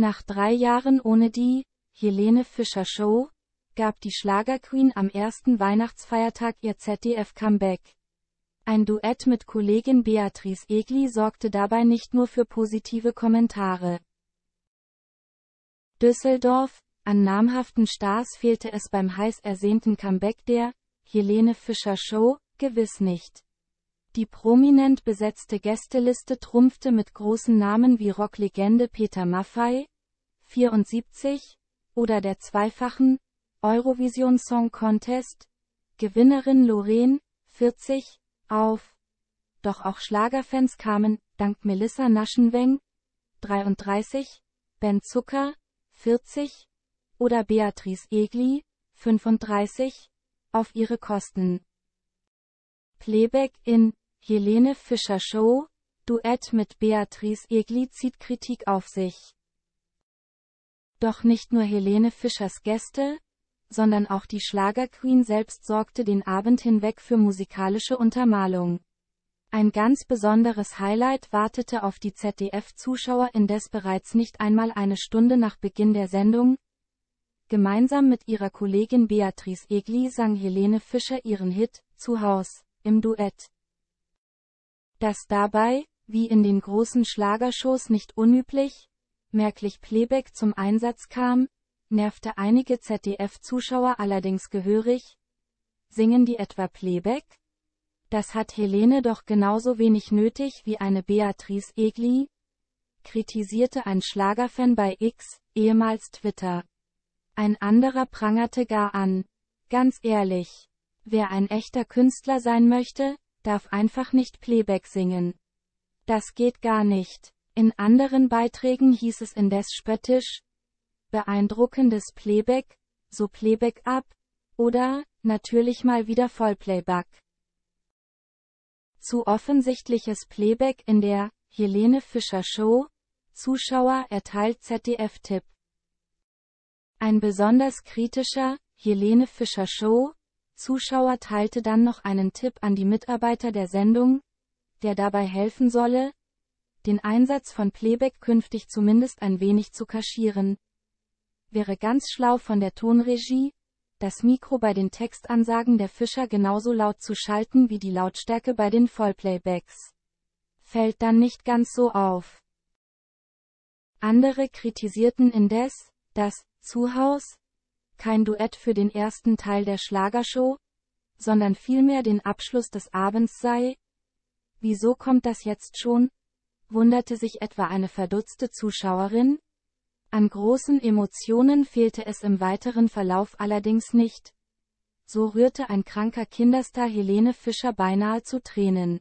Nach drei Jahren ohne die Helene Fischer Show gab die Schlagerqueen am ersten Weihnachtsfeiertag ihr ZDF-Comeback. Ein Duett mit Kollegin Beatrice Egli sorgte dabei nicht nur für positive Kommentare. Düsseldorf, an namhaften Stars fehlte es beim heiß ersehnten Comeback der Helene Fischer Show, gewiss nicht. Die prominent besetzte Gästeliste trumpfte mit großen Namen wie Rocklegende Peter Maffay, 74, oder der zweifachen Eurovision Song Contest Gewinnerin Loreen, 40, auf. Doch auch Schlagerfans kamen, dank Melissa Naschenweng, 33, Ben Zucker, 40, oder Beatrice Egli, 35, auf ihre Kosten. Playback in Helene Fischer Show, Duett mit Beatrice Egli zieht Kritik auf sich. Doch nicht nur Helene Fischers Gäste, sondern auch die Schlagerqueen selbst sorgte den Abend hinweg für musikalische Untermalung. Ein ganz besonderes Highlight wartete auf die ZDF-Zuschauer indes bereits nicht einmal eine Stunde nach Beginn der Sendung, Gemeinsam mit ihrer Kollegin Beatrice Egli sang Helene Fischer ihren Hit, Zu Haus, im Duett. Dass dabei, wie in den großen Schlagershows nicht unüblich, merklich Playback zum Einsatz kam, nervte einige ZDF-Zuschauer allerdings gehörig. Singen die etwa Playback? Das hat Helene doch genauso wenig nötig wie eine Beatrice Egli, kritisierte ein Schlagerfan bei X, ehemals Twitter. Ein anderer prangerte gar an. Ganz ehrlich. Wer ein echter Künstler sein möchte, darf einfach nicht Playback singen. Das geht gar nicht. In anderen Beiträgen hieß es indes spöttisch, beeindruckendes Playback, so Playback ab, oder, natürlich mal wieder Vollplayback. Zu offensichtliches Playback in der Helene Fischer Show, Zuschauer erteilt ZDF-Tipp. Ein besonders kritischer, Helene Fischer Show, Zuschauer teilte dann noch einen Tipp an die Mitarbeiter der Sendung, der dabei helfen solle, den Einsatz von Playback künftig zumindest ein wenig zu kaschieren. Wäre ganz schlau von der Tonregie, das Mikro bei den Textansagen der Fischer genauso laut zu schalten wie die Lautstärke bei den Vollplaybacks. Fällt dann nicht ganz so auf. Andere kritisierten indes, dass Zuhaus? Kein Duett für den ersten Teil der Schlagershow, sondern vielmehr den Abschluss des Abends sei? Wieso kommt das jetzt schon? wunderte sich etwa eine verdutzte Zuschauerin? An großen Emotionen fehlte es im weiteren Verlauf allerdings nicht. So rührte ein kranker Kinderstar Helene Fischer beinahe zu Tränen.